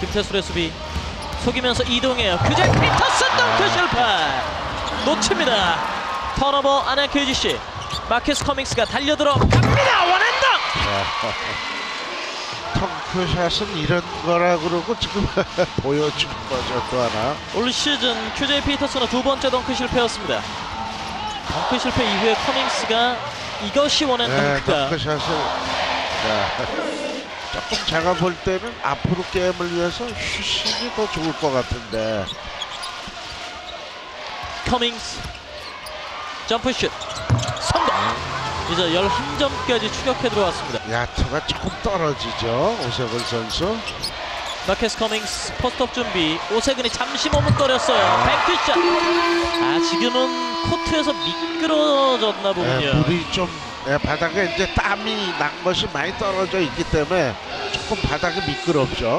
김태술의 수비 속이면서 이동해요. QJ 피터슨 덩크 실패. 놓칩니다. 턴오버 안양 KGC. 마키스 커밍스가 달려들어 갑니다. One hand dunk. 덩크샷은 이런 거라 그러고 지금 보여준 거죠 또 하나. 올 시즌 QJ 피터슨의 두 번째 덩크 실패였습니다. 덩크 실패 이후에 커밍스가 이것이 one hand 네, 덩크샷을 자, 조금 제가 볼 때는 앞으로 게임을 위해서 슈팅이 더 좋을 것 같은데. 커밍스 점프슛. 성공. 이제 11점까지 추격해 들어왔습니다. 야투가 조금 떨어지죠 오세근 선수. 마키스 커밍스 post up 준비. 오세근이 잠시 머뭇거렸어요. 뱅크샷. 아 지금은 코트에서 미끄러졌나 네, 보군요. 물이 좀 네, 바닥에 이제 땀이 난 것이 많이 떨어져 있기 때문에 조금 바닥이 미끄럽죠.